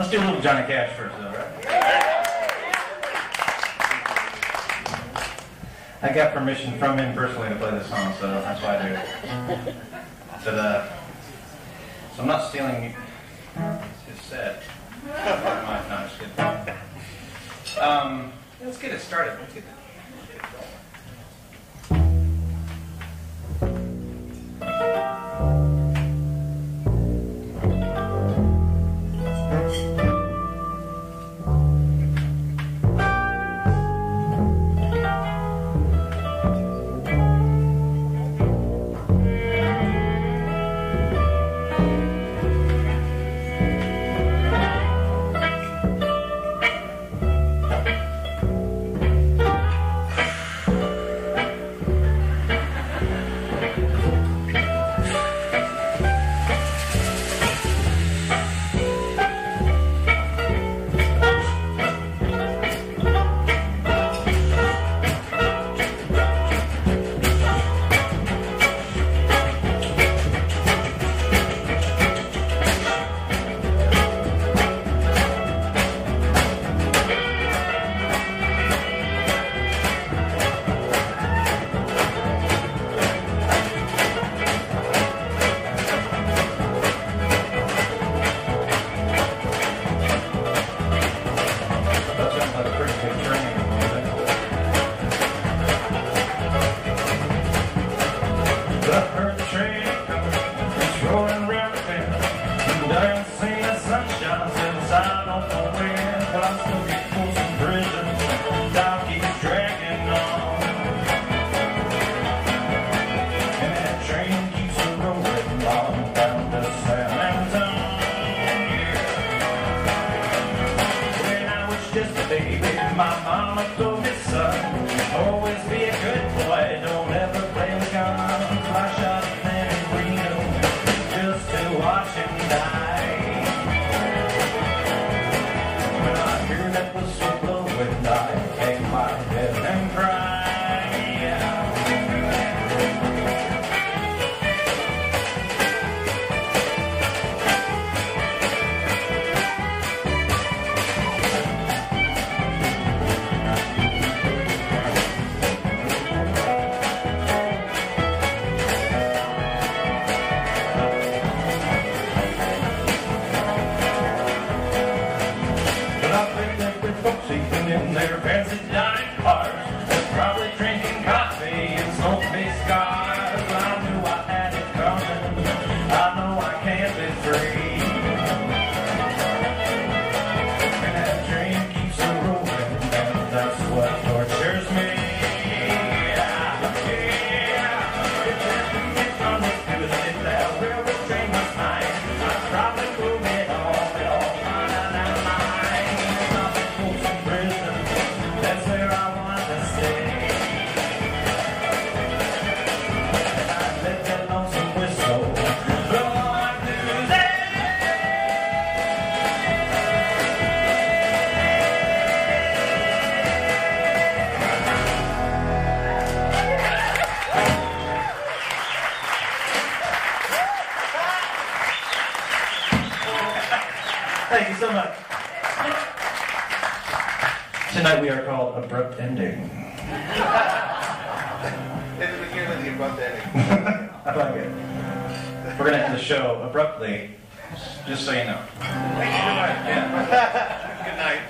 Let's do a little Johnny Cash first, though, right? I got permission from him personally to play this song, so that's why I do it. But, uh, so I'm not stealing his set. Just kidding. Um, let's get it started. Let's get it. Side on the wind. But I still get pulled some prison, time keeps dragging on. And that train keeps a rolling on down to San Antonio. When I was just a baby, my mama told me, son, always be a good Thank you so much. Tonight we are called Abrupt Ending. The abrupt ending. I like it. We're going to end the show abruptly, just so you know. Thank you so much. Yeah. Good night.